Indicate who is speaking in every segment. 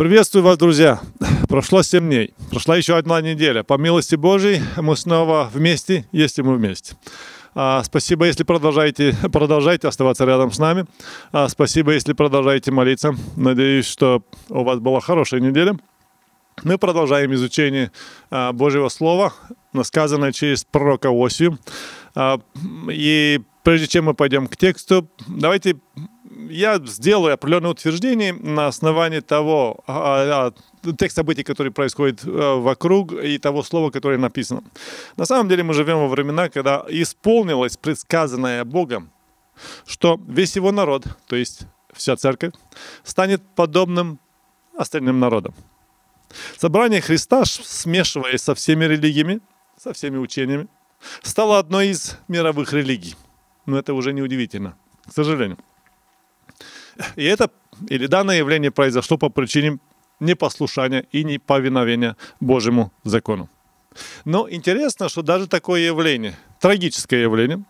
Speaker 1: Приветствую вас, друзья. Прошло 7 дней. Прошла еще одна неделя. По милости Божьей мы снова вместе, если мы вместе. А, спасибо, если продолжаете, продолжаете оставаться рядом с нами. А, спасибо, если продолжаете молиться. Надеюсь, что у вас была хорошая неделя. Мы продолжаем изучение а, Божьего Слова, сказанное через пророка Осию. И прежде чем мы пойдем к тексту, давайте я сделаю определенное утверждение на основании того а, а, тех событий, которые происходят а, вокруг, и того слова, которое написано. На самом деле мы живем во времена, когда исполнилось предсказанное Богом, что весь его народ, то есть вся церковь, станет подобным остальным народам. Собрание Христа, смешиваясь со всеми религиями, со всеми учениями, стало одной из мировых религий. Но это уже не удивительно, к сожалению. И это или данное явление произошло по причине непослушания и неповиновения Божьему закону. Но интересно, что даже такое явление, трагическое явление,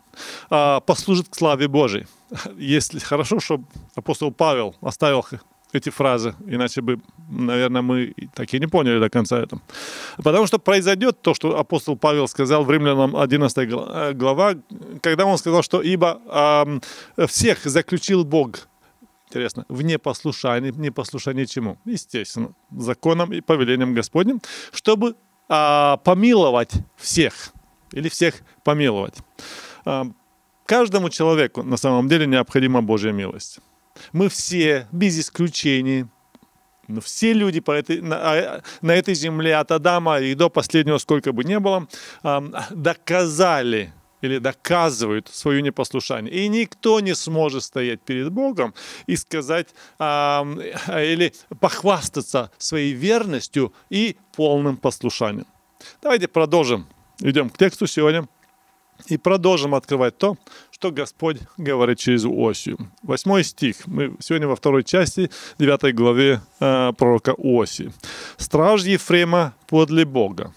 Speaker 1: а, послужит к славе Божией. Если хорошо, что апостол Павел оставил эти фразы, иначе бы, наверное, мы так и не поняли до конца этого. Потому что произойдет то, что апостол Павел сказал в Римлянам 11 глава, когда он сказал, что «Ибо э, всех заключил Бог Интересно, в непослушании, непослушании чему? Естественно, законам и повелениям Господним, чтобы а, помиловать всех или всех помиловать. А, каждому человеку на самом деле необходима Божья милость. Мы все, без исключений, все люди по этой, на, а, на этой земле от Адама и до последнего, сколько бы ни было, доказали или доказывают свое непослушание. И никто не сможет стоять перед Богом и сказать или похвастаться своей верностью и полным послушанием. Давайте продолжим. Идем к тексту сегодня и продолжим открывать то, что Господь говорит через Осию. Восьмой стих. Мы сегодня во второй части, девятой главе э, пророка Осии. «Страж Ефрема подле Бога,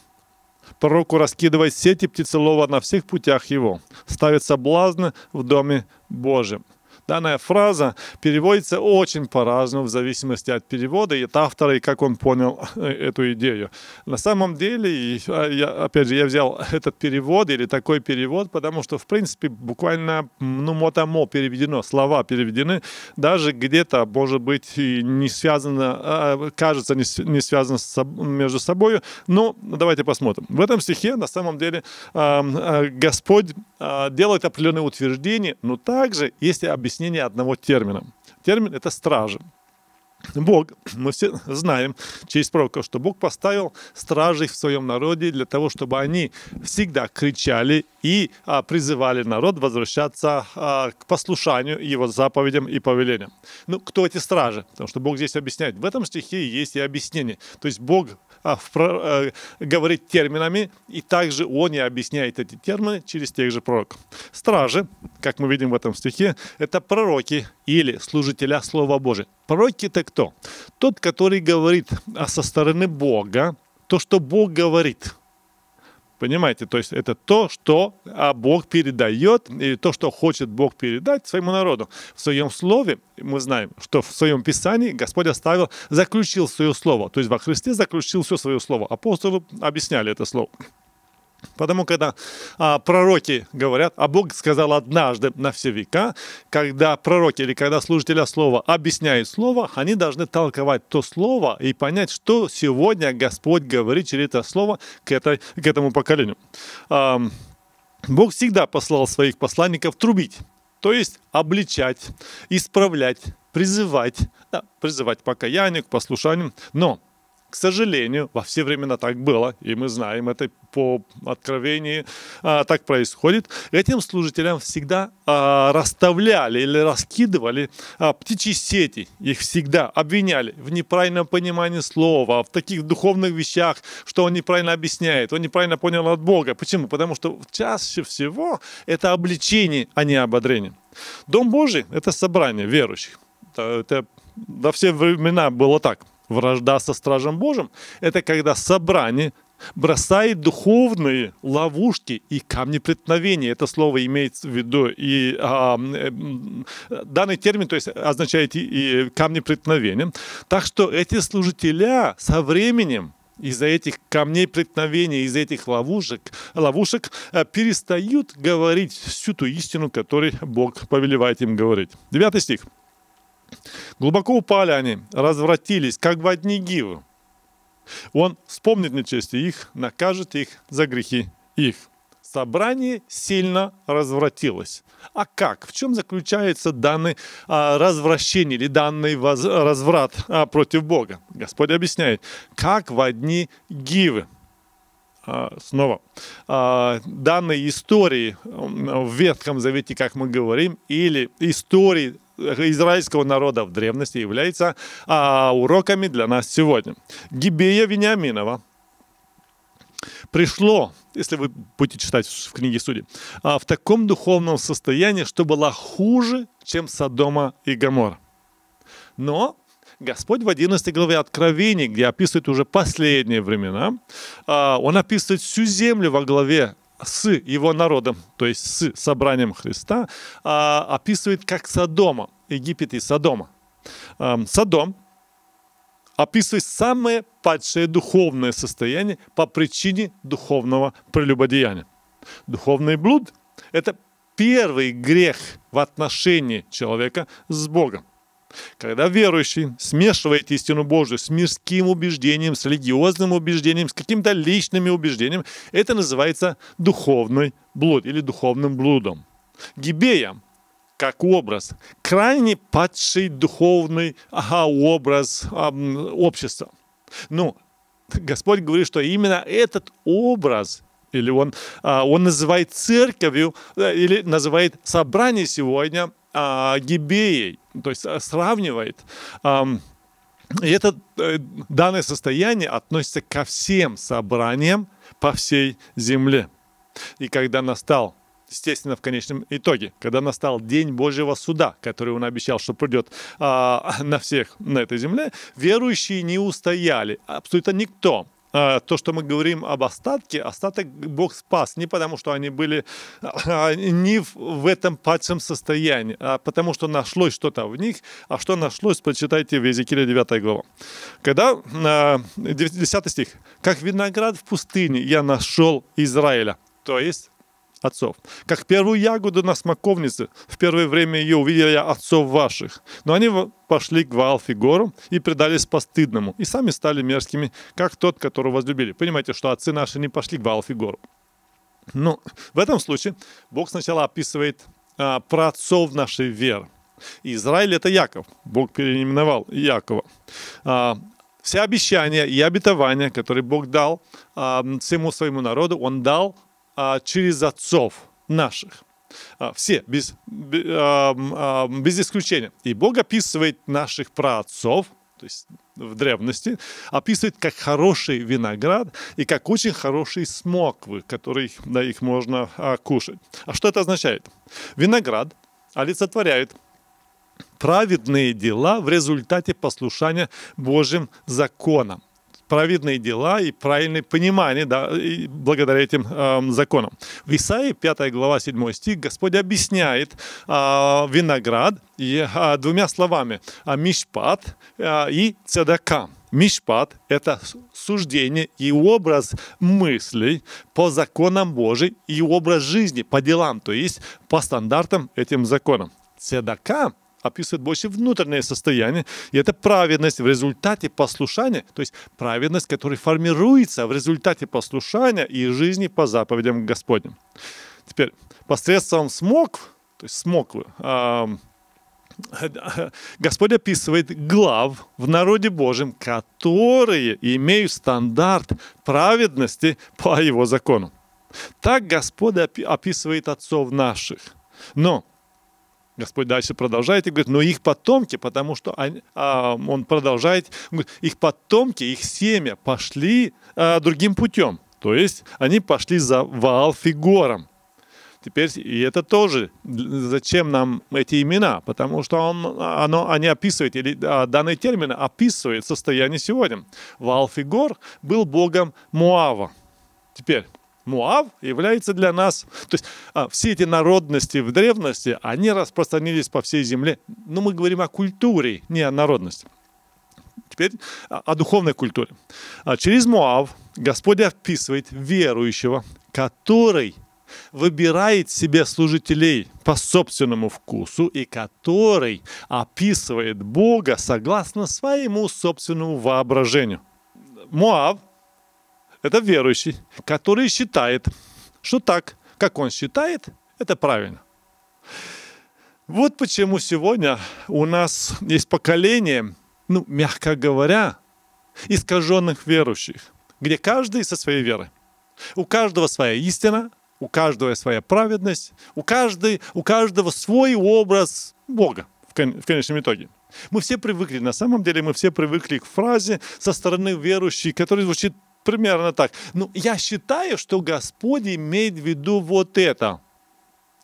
Speaker 1: Пророку раскидывает сети птицелова на всех путях его, ставит соблазны в доме Божьем. Данная фраза переводится очень по-разному в зависимости от перевода и от автора, и как он понял э, эту идею. На самом деле, а, я, опять же, я взял этот перевод или такой перевод, потому что, в принципе, буквально, ну, мотомо переведено, слова переведены, даже где-то, может быть, и не связано, а, кажется, не, не связано с, между собой, но давайте посмотрим. В этом стихе, на самом деле, а, Господь делает определенные утверждения, но также, если объяснить объяснение одного термина. Термин — это стражи. Бог, мы все знаем через пророка, что Бог поставил стражей в своем народе для того, чтобы они всегда кричали и а, призывали народ возвращаться а, к послушанию его заповедям и повелениям. Ну, кто эти стражи? Потому что Бог здесь объясняет. В этом стихе есть и объяснение. То есть Бог а, в, а, говорит терминами, и также Он и объясняет эти термины через тех же пророков. Стражи, как мы видим в этом стихе, это пророки или служителя Слова Божия. Пророки это кто? Тот, который говорит со стороны Бога, то, что Бог говорит – Понимаете, то есть это то, что а, Бог передает, или то, что хочет Бог передать своему народу. В своем слове мы знаем, что в своем Писании Господь оставил, заключил свое слово. То есть во Христе заключил все свое слово. Апостолы объясняли это слово. Потому когда а, пророки говорят, а Бог сказал однажды на все века, когда пророки или когда служители слова объясняют слово, они должны толковать то слово и понять, что сегодня Господь говорит через это слово к, этой, к этому поколению. А, Бог всегда послал своих посланников трубить, то есть обличать, исправлять, призывать, да, призывать к покаянию, к послушанию. Но к сожалению, во все времена так было, и мы знаем это по откровению, а, так происходит. Этим служителям всегда а, расставляли или раскидывали а, птичьи сети. Их всегда обвиняли в неправильном понимании слова, в таких духовных вещах, что он неправильно объясняет, он неправильно понял от Бога. Почему? Потому что чаще всего это обличение, а не ободрение. Дом Божий – это собрание верующих. Это, это во все времена было так вражда со Стражем Божьим, это когда собрание бросает духовные ловушки и камни преткновения. Это слово имеется в виду. И а, данный термин то есть, означает и, и камни преткновения. Так что эти служителя со временем из-за этих камней преткновения, из-за этих ловушек, ловушек э, перестают говорить всю ту истину, которую Бог повелевает им говорить. Девятый стих. Глубоко упали они, развратились, как в одни гивы. Он вспомнит нечести их, накажет их за грехи их. Собрание сильно развратилось. А как? В чем заключается данный а, развращение или данный воз, разврат а, против Бога? Господь объясняет, как в одни гивы. А, снова, а, данной истории в Ветхом Завете, как мы говорим, или истории израильского народа в древности является а, уроками для нас сегодня. Гибея Вениаминова пришло, если вы будете читать в книге Судей, а, в таком духовном состоянии, что было хуже, чем Содома и Гамор. Но Господь в 11 главе Откровений, где описывает уже последние времена, а, он описывает всю землю во главе с его народом, то есть с собранием Христа, а, описывает как Содома, Египет и Содома. Содом описывает самое падшее духовное состояние по причине духовного прелюбодеяния. Духовный блуд – это первый грех в отношении человека с Богом. Когда верующий смешивает истину Божию с мирским убеждением, с религиозным убеждением, с каким-то личными убеждением, это называется духовный блуд или духовным блудом. Гибея как образ, крайне падший духовный ага, образ э, общества. Ну, Господь говорит, что именно этот образ или он, а, он называет церковью, э, или называет собрание сегодня а, Гибеей, то есть а, сравнивает. И это э, данное состояние относится ко всем собраниям по всей земле. И когда настал естественно, в конечном итоге, когда настал день Божьего суда, который он обещал, что придет а, на всех на этой земле, верующие не устояли, абсолютно никто. А, то, что мы говорим об остатке, остаток Бог спас. Не потому, что они были а, не в этом падшем состоянии, а потому что нашлось что-то в них, а что нашлось, прочитайте в Езекииле 9 глава. Когда, 10 стих, «Как виноград в пустыне я нашел Израиля», то есть отцов. Как первую ягоду на смоковнице, в первое время ее увидели я отцов ваших. Но они пошли к Ваалфигору и предались постыдному, и сами стали мерзкими, как тот, которого возлюбили. Понимаете, что отцы наши не пошли к Ваалфигору. Но в этом случае Бог сначала описывает а, про отцов нашей веры. Израиль — это Яков. Бог переименовал Якова. А, все обещания и обетования, которые Бог дал а, всему своему народу, Он дал через отцов наших. А, все, без, а, без исключения. И Бог описывает наших праотцов, то есть в древности, описывает как хороший виноград и как очень хорошие смоквы, которые да, их можно а, кушать. А что это означает? Виноград олицетворяет праведные дела в результате послушания Божьим законам праведные дела и правильное понимание да, благодаря этим э, законам. В Исаии 5 глава 7 стих Господь объясняет э, виноград и, э, двумя словами э, «мишпат» э, и «цедака». Мишпат – это суждение и образ мыслей по законам Божьим и образ жизни по делам, то есть по стандартам этим законам. Цедака описывает больше внутреннее состояние, и это праведность в результате послушания, то есть праведность, которая формируется в результате послушания и жизни по заповедям Господним. Теперь, посредством смокв, то есть смоквы, Господь описывает глав в народе Божьем, которые имеют стандарт праведности по Его закону. Так Господь описывает отцов наших. Но Господь дальше продолжает и говорит, но их потомки, потому что они, а, он продолжает, говорит, их потомки, их семя пошли а, другим путем. То есть они пошли за Ваалфигором. Теперь, и это тоже, зачем нам эти имена? Потому что он, оно, они описывают, или а, данные термины описывают состояние сегодня. Валфигор был богом Муава. Теперь, Муав является для нас, то есть а, все эти народности в древности, они распространились по всей земле. Но мы говорим о культуре, не о народности. Теперь о, духовной культуре. А через Муав Господь описывает верующего, который выбирает себе служителей по собственному вкусу и который описывает Бога согласно своему собственному воображению. Муав – это верующий, который считает, что так, как он считает, это правильно. Вот почему сегодня у нас есть поколение, ну, мягко говоря, искаженных верующих, где каждый со своей верой. У каждого своя истина – у каждого своя праведность, у, каждой, у каждого свой образ Бога в, в конечном итоге. Мы все привыкли, на самом деле мы все привыкли к фразе со стороны верующей, которая звучит примерно так. Ну, я считаю, что Господь имеет в виду вот это.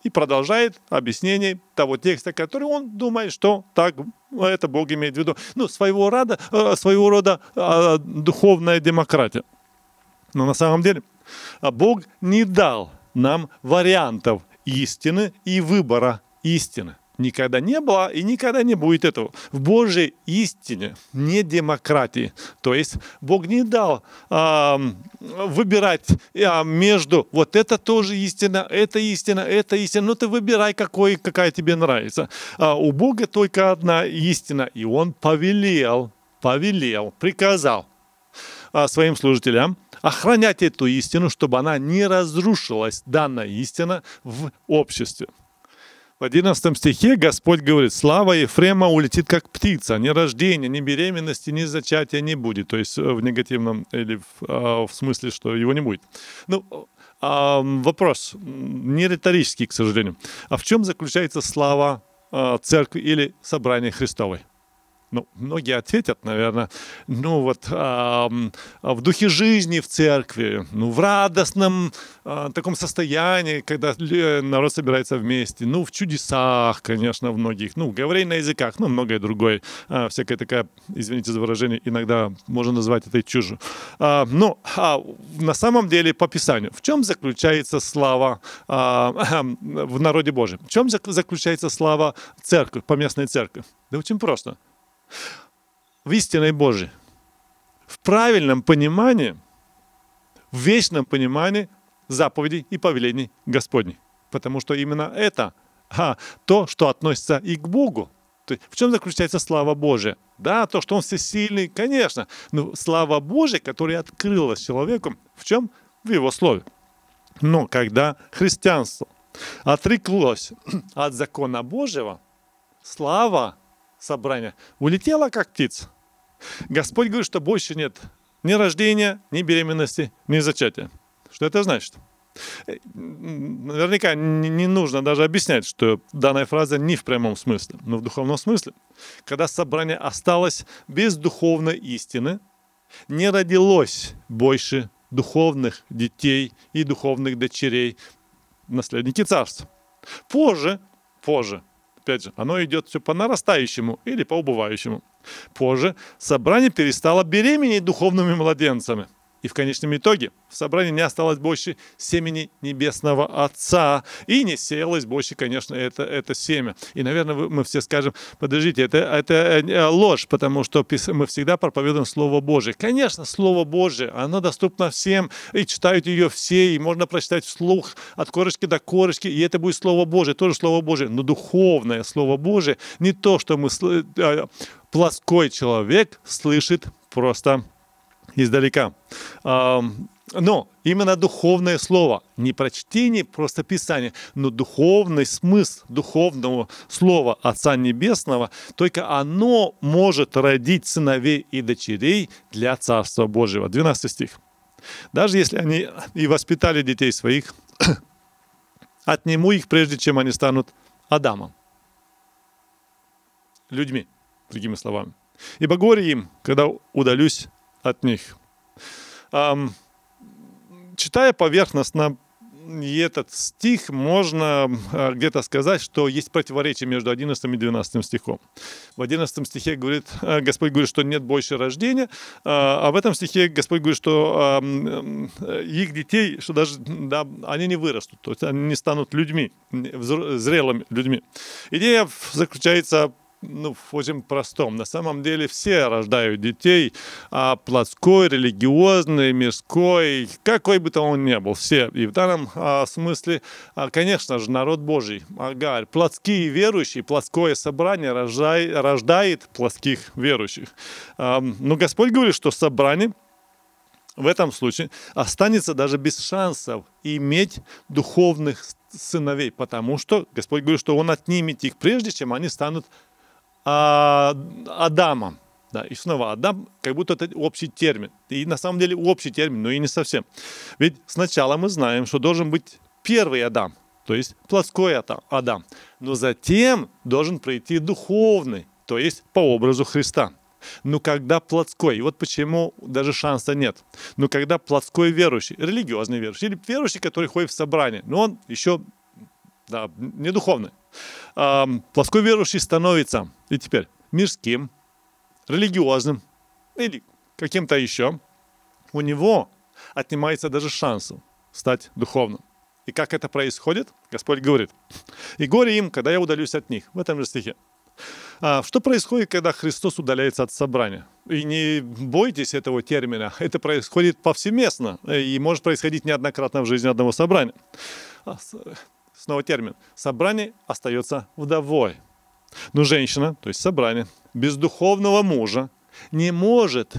Speaker 1: И продолжает объяснение того текста, который он думает, что так это Бог имеет в виду. Ну, своего рода, э, своего рода э, духовная демократия. Но на самом деле Бог не дал нам вариантов истины и выбора истины. Никогда не было и никогда не будет этого. В Божьей истине не демократии. То есть Бог не дал э, выбирать э, между вот это тоже истина, это истина, это истина. Ну ты выбирай, какой, какая тебе нравится. А у Бога только одна истина. И Он повелел, повелел, приказал э, своим служителям – охранять эту истину, чтобы она не разрушилась, данная истина, в обществе. В 11 стихе Господь говорит, слава Ефрема улетит как птица, ни рождения, ни беременности, ни зачатия не будет. То есть в негативном или в, а, в смысле, что его не будет. Ну, а, вопрос, не риторический, к сожалению. А в чем заключается слава а, церкви или собрания Христовой? Ну, многие ответят, наверное, ну вот а, в духе жизни в церкви, ну в радостном а, таком состоянии, когда народ собирается вместе, ну в чудесах, конечно, в многих, ну говорей на языках, ну многое другое, а, всякая такая, извините за выражение, иногда можно назвать это чужу. А, но а, на самом деле по Писанию, в чем заключается слава а, в народе Божьем? В чем заключается слава церкви, поместной церкви? Да очень просто – в истинной Божьей, в правильном понимании, в вечном понимании заповедей и повелений Господней. Потому что именно это а, то, что относится и к Богу. То есть, в чем заключается слава Божия? Да, то, что Он всесильный, конечно, но слава Божия, которая открылась человеку, в чем? В Его Слове. Но когда христианство отреклось от закона Божьего, слава собрания, улетела как птица. Господь говорит, что больше нет ни рождения, ни беременности, ни зачатия. Что это значит? Э, наверняка не нужно даже объяснять, что данная фраза не в прямом смысле, но в духовном смысле. Когда собрание осталось без духовной истины, не родилось больше духовных детей и духовных дочерей, наследники царства. Позже, позже, опять же, оно идет все по нарастающему или по убывающему. Позже собрание перестало беременеть духовными младенцами – и в конечном итоге в собрании не осталось больше семени Небесного Отца. И не сеялось больше, конечно, это, это семя. И, наверное, мы все скажем, подождите, это, это э, ложь, потому что мы всегда проповедуем Слово Божие. Конечно, Слово Божие, оно доступно всем, и читают ее все, и можно прочитать вслух от корочки до корочки, и это будет Слово Божие, тоже Слово Божие, но духовное Слово Божие, не то, что мы э, плоской человек слышит просто издалека. Но именно духовное слово, не прочтение просто Писания, но духовный смысл духовного слова Отца Небесного, только оно может родить сыновей и дочерей для Царства Божьего. 12 стих. Даже если они и воспитали детей своих, отниму их, прежде чем они станут Адамом. Людьми, другими словами. Ибо горе им, когда удалюсь от них. Эм, читая поверхностно, этот стих можно э, где-то сказать, что есть противоречие между 11 и 12 стихом. В 11 стихе говорит, э, Господь говорит, что нет больше рождения, а в этом стихе Господь говорит, что их детей, что даже да, они не вырастут, то есть они не станут людьми, зрелыми людьми. Идея заключается ну, очень простом. На самом деле все рождают детей, а плотской, религиозный, мирской, какой бы то он ни был, все. И в данном а, смысле, а, конечно же, народ Божий, Агарь, плотские верующие, плотское собрание рождает, рождает плотских верующих. А, но Господь говорит, что собрание в этом случае останется даже без шансов иметь духовных сыновей, потому что Господь говорит, что Он отнимет их, прежде чем они станут а, Адама. Да, и снова Адам, как будто это общий термин. И на самом деле общий термин, но и не совсем. Ведь сначала мы знаем, что должен быть первый Адам, то есть плотской Адам. Но затем должен пройти духовный, то есть по образу Христа. Но когда плотской, вот почему даже шанса нет. Но когда плотской верующий, религиозный верующий, или верующий, который ходит в собрание, но он еще да, не духовный, плоской верующий становится и теперь мирским, религиозным или каким-то еще, у него отнимается даже шанс стать духовным. И как это происходит? Господь говорит, «И горе им, когда я удалюсь от них». В этом же стихе. А что происходит, когда Христос удаляется от собрания? И не бойтесь этого термина. Это происходит повсеместно и может происходить неоднократно в жизни одного собрания. Снова термин, собрание остается вдовой. Но женщина, то есть собрание, без духовного мужа не может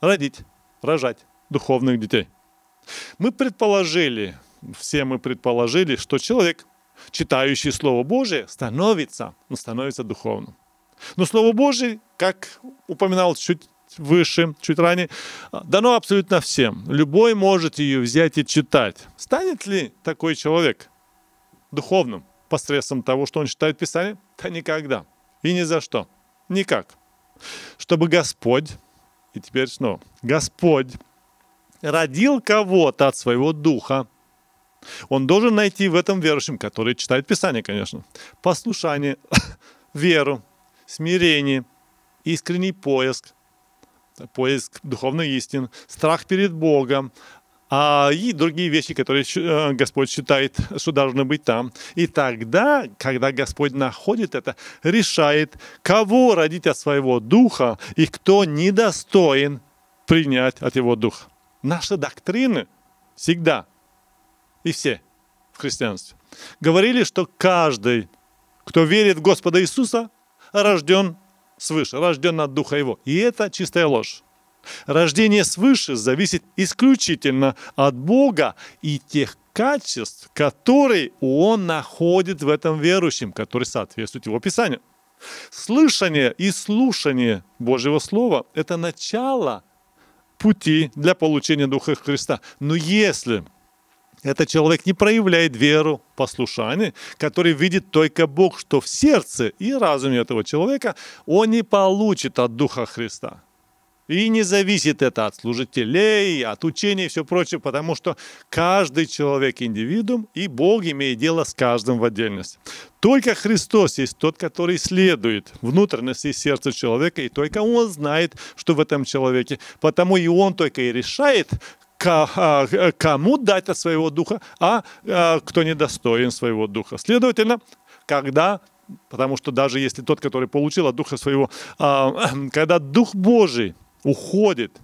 Speaker 1: родить, рожать духовных детей. Мы предположили, все мы предположили, что человек, читающий Слово Божие, становится, ну, становится духовным. Но Слово Божие, как упоминал чуть выше, чуть ранее, дано абсолютно всем. Любой может ее взять и читать. Станет ли такой человек духовным посредством того, что он читает Писание? Да никогда. И ни за что. Никак. Чтобы Господь, и теперь снова, Господь родил кого-то от своего духа, он должен найти в этом верующем, который читает Писание, конечно, послушание, веру, смирение, искренний поиск, поиск духовной истины, страх перед Богом, а, и другие вещи, которые э, Господь считает, что должны быть там. И тогда, когда Господь находит это, решает, кого родить от своего духа и кто недостоин принять от его духа. Наши доктрины всегда и все в христианстве говорили, что каждый, кто верит в Господа Иисуса, рожден свыше, рожден от Духа Его. И это чистая ложь. Рождение свыше зависит исключительно от Бога и тех качеств, которые Он находит в этом верующем, которые соответствуют Его Писанию. Слышание и слушание Божьего Слова – это начало пути для получения Духа Христа. Но если этот человек не проявляет веру, послушание, который видит только Бог, что в сердце и разуме этого человека он не получит от Духа Христа. И не зависит это от служителей, от учения и все прочее, потому что каждый человек индивидуум, и Бог имеет дело с каждым в отдельности. Только Христос есть тот, который следует внутренности сердца человека, и только Он знает, что в этом человеке. Потому и Он только и решает, а, кому дать от своего духа, а, а кто недостоин своего духа. Следовательно, когда потому что даже если тот, который получил от Духа своего, а, когда Дух Божий уходит,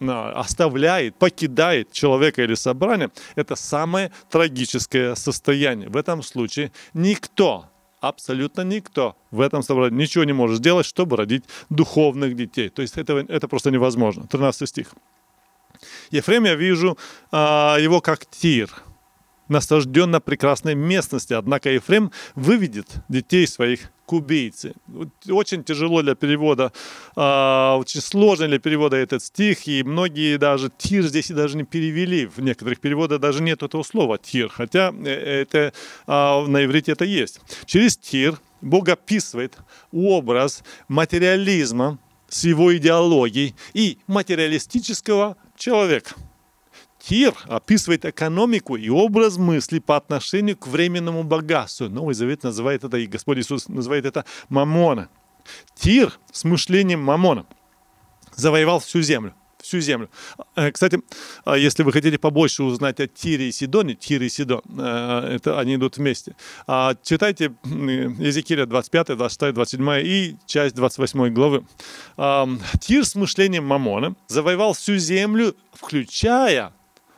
Speaker 1: оставляет, покидает человека или собрание, это самое трагическое состояние. В этом случае никто, абсолютно никто в этом собрании ничего не может сделать, чтобы родить духовных детей. То есть это, это просто невозможно. 13 стих. Ефрем я вижу а, его как тир – насажден на прекрасной местности, однако Ефрем выведет детей своих к убийце. Очень тяжело для перевода, а, очень сложно для перевода этот стих, и многие даже тир здесь даже не перевели. В некоторых переводах даже нет этого слова тир, хотя э, это а, на иврите это есть. Через тир Бог описывает образ материализма с его идеологией и материалистического человека. Тир описывает экономику и образ мысли по отношению к временному богатству. Новый Завет называет это, и Господь Иисус называет это мамона. Тир с мышлением мамона завоевал всю землю всю землю. Э, кстати, а если вы хотите побольше узнать о Тире и Сидоне, Тир и Сидон, э, это они идут вместе, а, читайте Езекииля 25, 26, 27 и часть 28 главы. Тир с мышлением Мамона завоевал всю землю, включая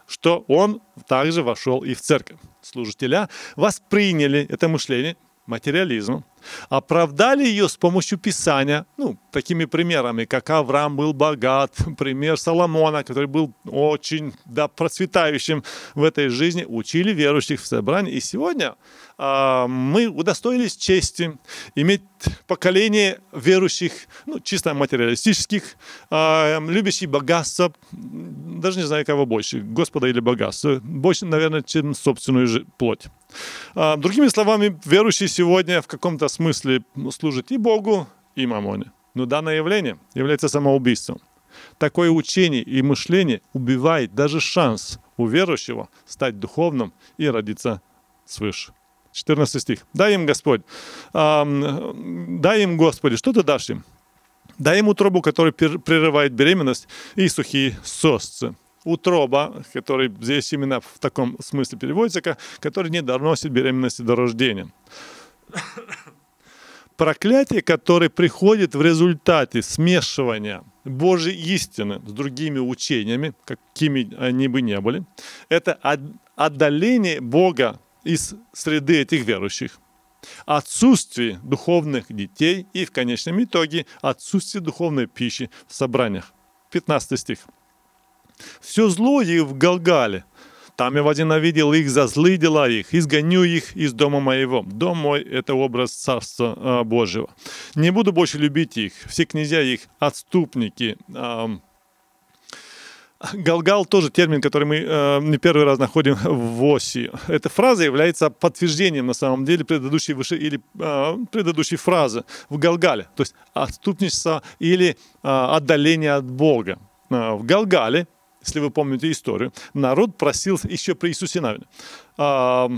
Speaker 1: что он также вошел и в церковь. Служителя восприняли это мышление материализмом, оправдали ее с помощью Писания, ну, такими примерами, как Авраам был богат, пример Соломона, который был очень да, процветающим в этой жизни, учили верующих в собрании. И сегодня э, мы удостоились чести иметь поколение верующих, ну, чисто материалистических, э, любящих богатство, даже не знаю, кого больше, Господа или богатство, больше, наверное, чем собственную плоть. Э, другими словами, верующие сегодня в каком-то смысле служат и Богу, и Мамоне. Но данное явление является самоубийством. Такое учение и мышление убивает даже шанс у верующего стать духовным и родиться свыше. 14 стих. Дай им Господь, эм, дай им Господи, что ты дашь им? Дай им утробу, которая прерывает беременность, и сухие сосцы. Утроба, который здесь именно в таком смысле переводится, который не доносит беременности до рождения проклятие, которое приходит в результате смешивания Божьей истины с другими учениями, какими они бы не были, это отдаление Бога из среды этих верующих, отсутствие духовных детей и в конечном итоге отсутствие духовной пищи в собраниях. 15 стих. Все зло в Галгале – там я возненавидел их за злые дела их, изгоню их из дома моего. Дом мой – это образ Царства а, Божьего. Не буду больше любить их. Все князья их – отступники. Галгал тоже термин, который мы э, не первый раз находим в оси. Эта фраза является подтверждением на самом деле предыдущей выше или э, предыдущей фразы в Галгале, то есть отступничество или э, отдаление от Бога. В Галгале если вы помните историю, народ просил еще при Иисусе Навине, а,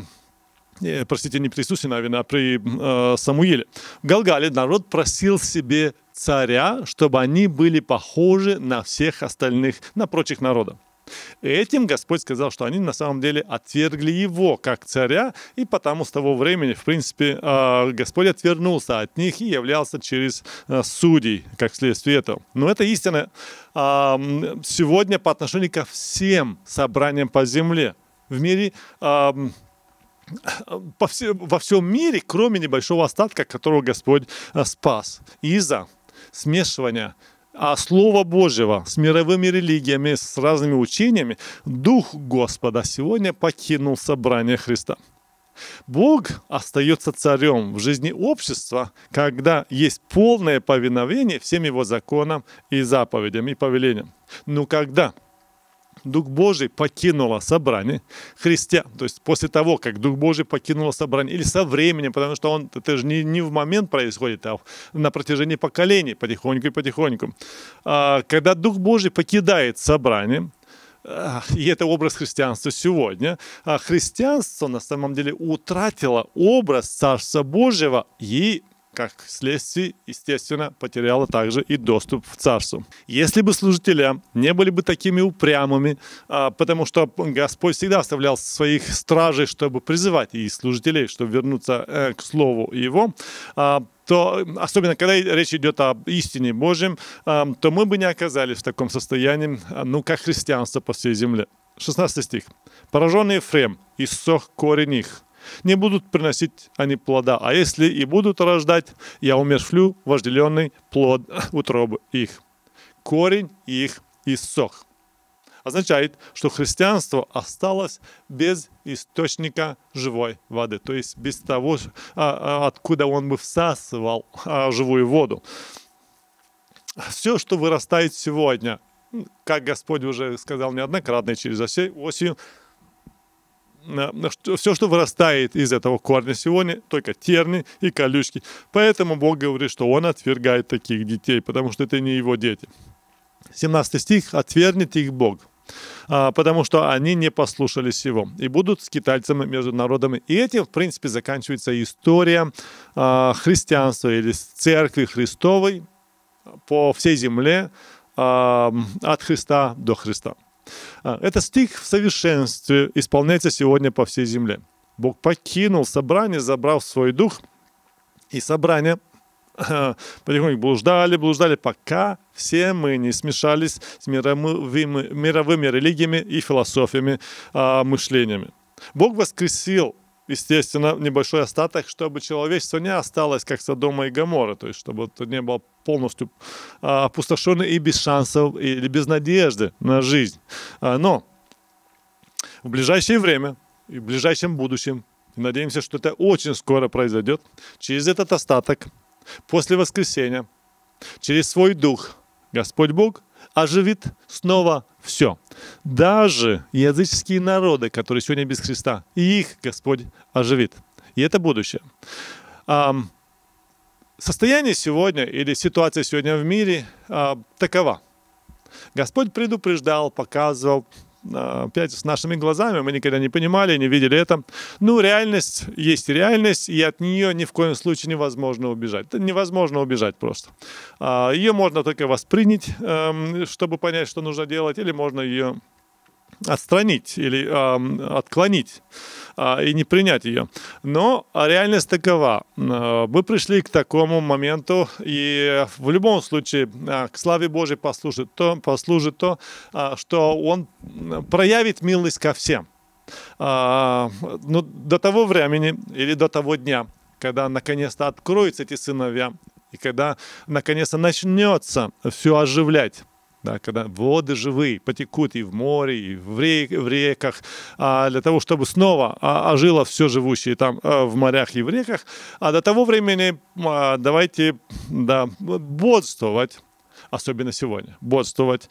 Speaker 1: простите, не при Иисусе Навине, а при э, Самуиле. В Галгале народ просил себе царя, чтобы они были похожи на всех остальных, на прочих народов. Этим Господь сказал, что они на самом деле отвергли его как царя, и потому с того времени, в принципе, а, Господь отвернулся от них и являлся через а, судей, как следствие этого. Но это истина а, сегодня по отношению ко всем собраниям по земле. В мире по все, во всем мире, кроме небольшого остатка, которого Господь спас из-за смешивания а Слова Божьего с мировыми религиями, с разными учениями, Дух Господа сегодня покинул собрание Христа. Бог остается царем в жизни общества, когда есть полное повиновение всем его законам и заповедям и повелениям. Но когда Дух Божий покинуло собрание христиан, то есть после того, как Дух Божий покинуло собрание, или со временем, потому что он, это же не, не в момент происходит, а на протяжении поколений, потихоньку и потихоньку. А, когда Дух Божий покидает собрание, а, и это образ христианства сегодня, а христианство на самом деле утратило образ Царства Божьего и как следствие, естественно, потеряла также и доступ в царство. Если бы служители не были бы такими упрямыми, а, потому что Господь всегда оставлял своих стражей, чтобы призывать и служителей, чтобы вернуться э, к Слову Его, а, то особенно когда речь идет об истине Божьем, а, то мы бы не оказались в таком состоянии, ну, как христианство по всей земле. 16 стих. «Пораженный Ефрем, иссох корень их, не будут приносить они плода. А если и будут рождать, я умершлю вожделенный плод утробы их. Корень их иссох. Означает, что христианство осталось без источника живой воды, то есть без того, а, а, откуда он бы всасывал а, живую воду. Все, что вырастает сегодня, как Господь уже сказал неоднократно через осень, все, что вырастает из этого корня сегодня, только терни и колючки. Поэтому Бог говорит, что Он отвергает таких детей, потому что это не Его дети. 17 стих. «Отвергнет их Бог». а, потому что они не послушались его и будут скитальцами между народами. И этим, в принципе, заканчивается история а, христианства или церкви Христовой по всей земле а, от Христа до Христа. Этот стих в совершенстве исполняется сегодня по всей земле. Бог покинул собрание, забрал свой дух, и собрание потихоньку блуждали, блуждали, пока все мы не смешались с мировыми, мировыми религиями и философиями, а, мышлениями. Бог воскресил естественно, небольшой остаток, чтобы человечество не осталось как Содома и Гамора, то есть чтобы это не было полностью а, опустошено и без шансов, или без надежды на жизнь. А, но в ближайшее время и в ближайшем будущем, надеемся, что это очень скоро произойдет, через этот остаток после воскресения, через свой дух, Господь Бог оживит снова все. Даже языческие народы, которые сегодня без Христа, их Господь оживит. И это будущее. Состояние сегодня или ситуация сегодня в мире а, такова. Господь предупреждал, показывал, опять с нашими глазами, мы никогда не понимали, не видели это. Ну, реальность есть реальность, и от нее ни в коем случае невозможно убежать. Невозможно убежать просто. А, ее можно только воспринять, эм, чтобы понять, что нужно делать, или можно ее отстранить или э, отклонить э, и не принять ее. Но реальность такова. Э, мы пришли к такому моменту, и в любом случае э, к славе Божьей послужит то, послужит то э, что Он проявит милость ко всем. Э, но до того времени или до того дня, когда наконец-то откроются эти сыновья, и когда наконец-то начнется все оживлять, да, когда воды живые потекут и в море, и в, рек, в реках, а, для того, чтобы снова а, ожило все живущее там а, в морях и в реках. А до того времени а, давайте да, бодствовать особенно сегодня, бодствовать,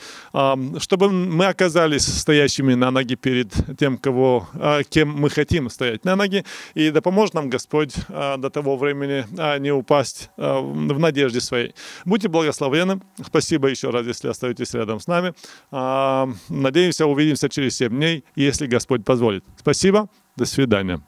Speaker 1: чтобы мы оказались стоящими на ноги перед тем, кого, а, кем мы хотим стоять на ноги, и да поможет нам Господь а, до того времени а, не упасть в надежде своей. Будьте благословенны. Спасибо еще раз, если остаетесь рядом с нами. Надеемся, увидимся через 7 дней, если Господь позволит. Спасибо. До свидания.